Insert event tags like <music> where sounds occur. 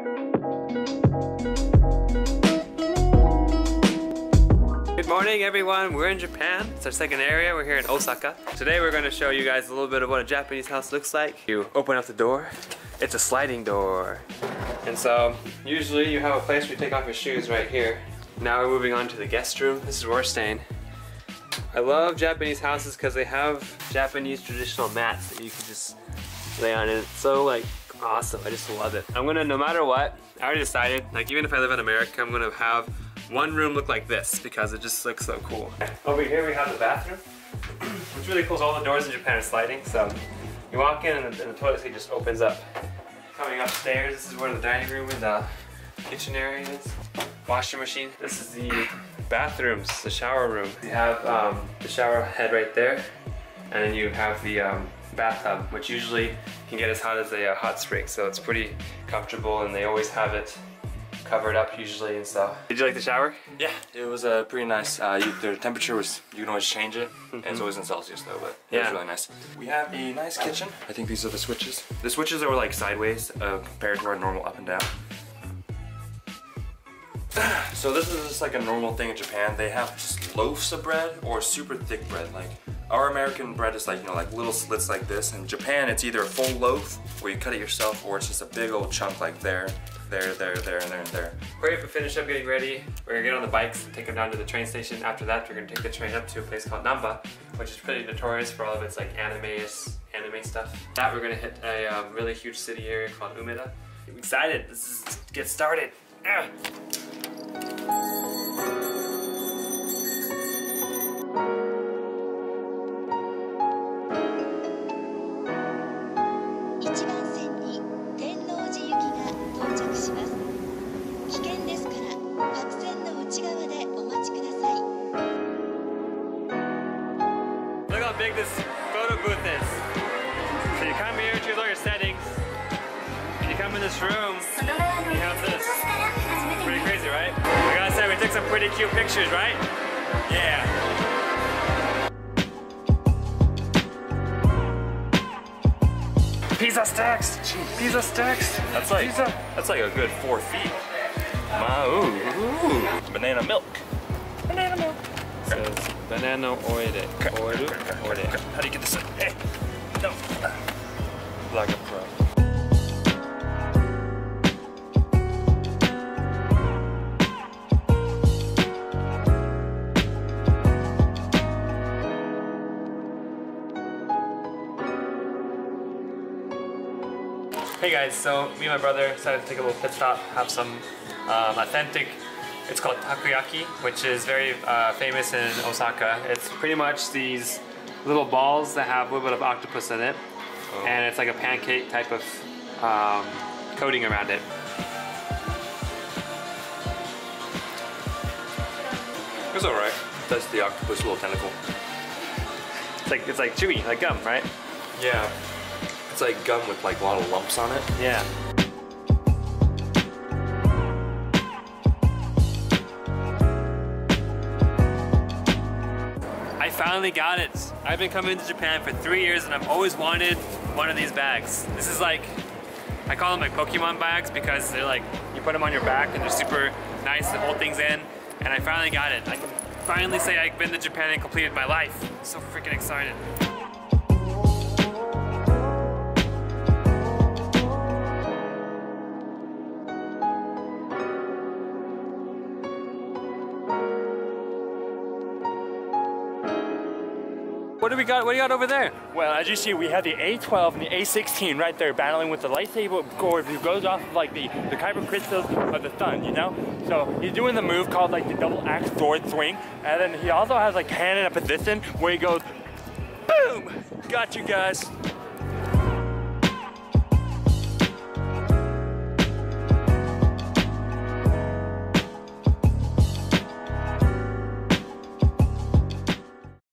Good morning everyone, we're in Japan. It's our second area, we're here in Osaka. Today we're going to show you guys a little bit of what a Japanese house looks like. You open up the door, it's a sliding door. And so, usually you have a place where you take off your shoes right here. Now we're moving on to the guest room. This is where we're staying. I love Japanese houses because they have Japanese traditional mats that you can just lay on and it's so like awesome. I just love it. I'm gonna, no matter what, I already decided, like even if I live in America, I'm gonna have one room look like this because it just looks so cool. Over here we have the bathroom, <clears throat> which really cool. All the doors in Japan are sliding, so you walk in and the, and the toilet seat just opens up. Coming upstairs, this is where the dining room and the kitchen area is. Washing machine. This is the <coughs> bathrooms, the shower room. You have um, the shower head right there, and then you have the um, bathtub, which usually can get as hot as a uh, hot spring, so it's pretty comfortable, and they always have it covered up usually and stuff. Did you like the shower? Yeah, it was uh, pretty nice. Uh, you, the temperature was, you can always change it. Mm-hmm. it's always in Celsius though, but it was Yeah. really nice. We have a nice kitchen. I think these are the switches. The switches are like sideways. Uh, compared to our normal up and down. <sighs> So this is just like a normal thing in Japan. They have just loaves of bread or super thick bread. Like our American bread is like, you know, like little slits like this. In Japan, it's either a full loaf where you cut it yourself or it's just a big old chunk like there, there, there, there, and there, and there. We're gonna finish up getting ready. We're gonna get on the bikes and take them down to the train station. After that, we're gonna take the train up to a place called Namba, which is pretty notorious for all of its like anime anime stuff. That we're gonna hit a um, really huge city area called Umeda. I'm excited. Is get started. Big this photo booth is. So you come here, choose all your settings. You come in this room, you have this. Pretty crazy, right? I gotta say, we took some pretty cute pictures, right? Yeah. Pizza stacks! Pizza stacks! That's like Pizza! that's like a good four feet. Wow, ooh, ooh. banana milk. Banana milk. Banana oide. Oiru? Oide. How do you get this in? Hey, no. Like a pro. Hey guys, so me and my brother decided to take a little pit stop, have some um, authentic, it's called takoyaki, which is very uh, famous in Osaka. It's pretty much these little balls that have a little bit of octopus in it, and it's like a pancake type of um, coating around it. It's alright. That's the octopus little tentacle. It's like it's like chewy, like gum, right? Yeah. It's like gum with like a lot of lumps on it. Yeah. I finally got it. I've been coming to Japan for three years and I've always wanted one of these bags. This is like, I call them like Pokemon bags because they're like, you put them on your back and they're super nice to hold things in. And I finally got it. I can finally say I've been to Japan and completed my life. I'm so freaking excited. What do we got? What do you got over there? Well, as you see, we have the A12 and the A16 right there battling with the lightsaber cord who goes off of like the, the kyber crystals of the sun, you know? So he's doing the move called like the double axe sword swing. And then he also has like hand in a position where he goes, boom! Got you guys.